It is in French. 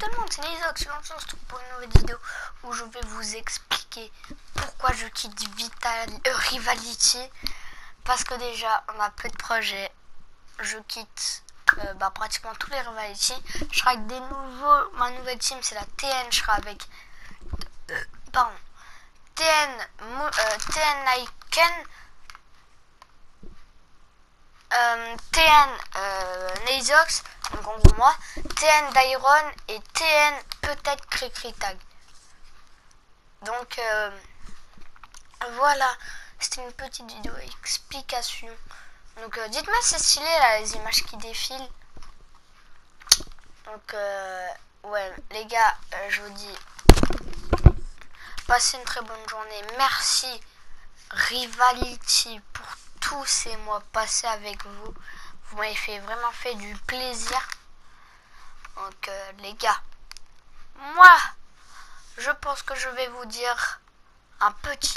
tout le monde, c'est Nizox, on se retrouve pour une nouvelle vidéo où je vais vous expliquer pourquoi je quitte Vital euh, Rivality. Parce que déjà, on a peu de projets. Je quitte euh, bah, pratiquement tous les Rivality. Je serai avec des nouveaux. Ma nouvelle team, c'est la TN. Je serai avec. Euh, pardon. TN. TN Naiken. TN euh, Gros moi, TN Dairon et TN peut-être Cricritag. Donc euh, voilà, c'était une petite vidéo explication. Donc euh, dites-moi c'est stylé là les images qui défilent. Donc ouais les gars, je vous dis passez une très bonne journée. Merci Rivality pour tous ces mois passés avec vous. Vous m'avez fait vraiment fait du plaisir. Donc euh, les gars, moi, je pense que je vais vous dire un petit